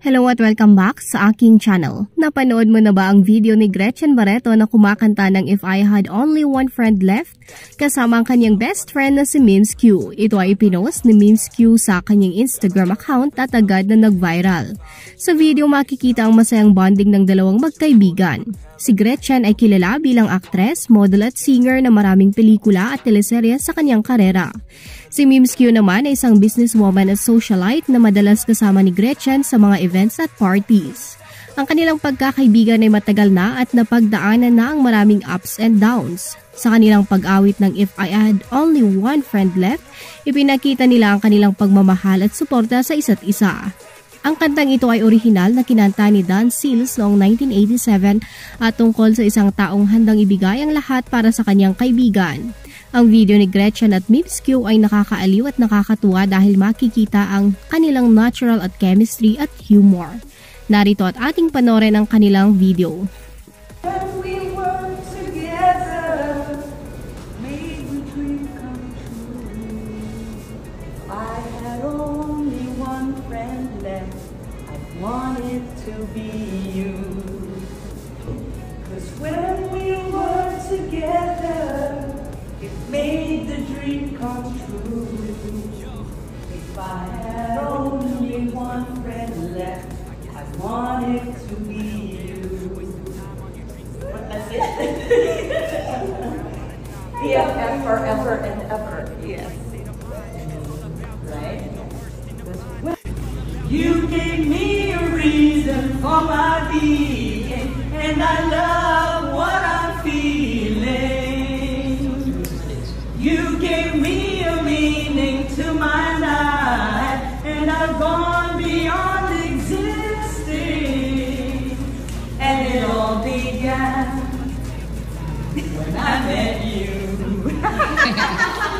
Hello at welcome back sa aking channel. Napanood mo na ba ang video ni Gretchen Barreto na kumakanta ng If I Had Only One Friend Left kasama ang kanyang best friend na si Mims Q. Ito ay ipinost ni Mims Q sa kanyang Instagram account at agad na nag-viral. Sa video makikita ang masayang bonding ng dalawang magkaibigan. Si Gretchen ay kilala bilang aktres, model at singer na maraming pelikula at teleserye sa kanyang karera. Si Mims Q naman ay isang businesswoman at socialite na madalas kasama ni Gretchen sa mga events at parties. Ang kanilang pagkakaibigan ay matagal na at napagdaanan na ang maraming ups and downs. Sa kanilang pag-awit ng If I Had Only One Friend Left, ipinakita nila ang kanilang pagmamahal at suporta sa isa't isa. Ang kantang ito ay orihinal na kinanta ni Dan Seals noong 1987 at tungkol sa isang taong handang ibigay ang lahat para sa kanyang kaibigan. Ang video ni Gretchen at Mips Q ay nakakaaliw at nakakatuwa dahil makikita ang kanilang natural at chemistry at humor. Narito at ating panorin ang kanilang video. Wanted to be you. Cause when we were together, it made the dream come true. If I had only one friend left, I wanted to be you. That's it. BFF forever and ever. Yes. You gave me a reason for my being, and I love what I'm feeling. You gave me a meaning to my life, and I've gone beyond existing. And it all began when I met you.